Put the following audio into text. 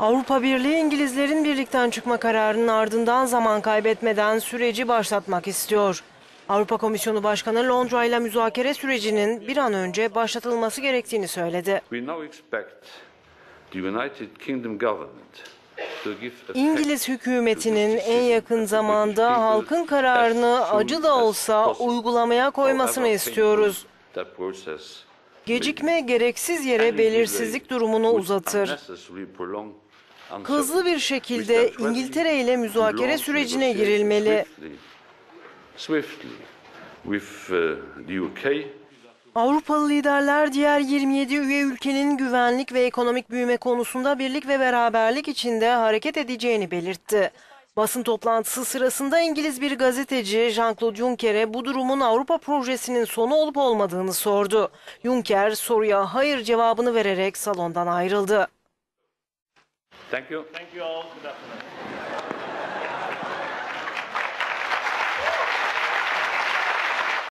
Avrupa Birliği İngilizlerin birlikten çıkma kararının ardından zaman kaybetmeden süreci başlatmak istiyor. Avrupa Komisyonu Başkanı Londra ile müzakere sürecinin bir an önce başlatılması gerektiğini söyledi. İngiliz hükümetinin en yakın zamanda halkın kararını acı da olsa uygulamaya koymasını istiyoruz. Gecikme gereksiz yere belirsizlik durumunu uzatır. Hızlı bir şekilde İngiltere ile müzakere sürecine girilmeli. Uh, Avrupalı liderler diğer 27 üye ülkenin güvenlik ve ekonomik büyüme konusunda birlik ve beraberlik içinde hareket edeceğini belirtti. Basın toplantısı sırasında İngiliz bir gazeteci Jean-Claude Juncker'e bu durumun Avrupa projesinin sonu olup olmadığını sordu. Juncker soruya hayır cevabını vererek salondan ayrıldı. Thank you. Thank you all. Good afternoon.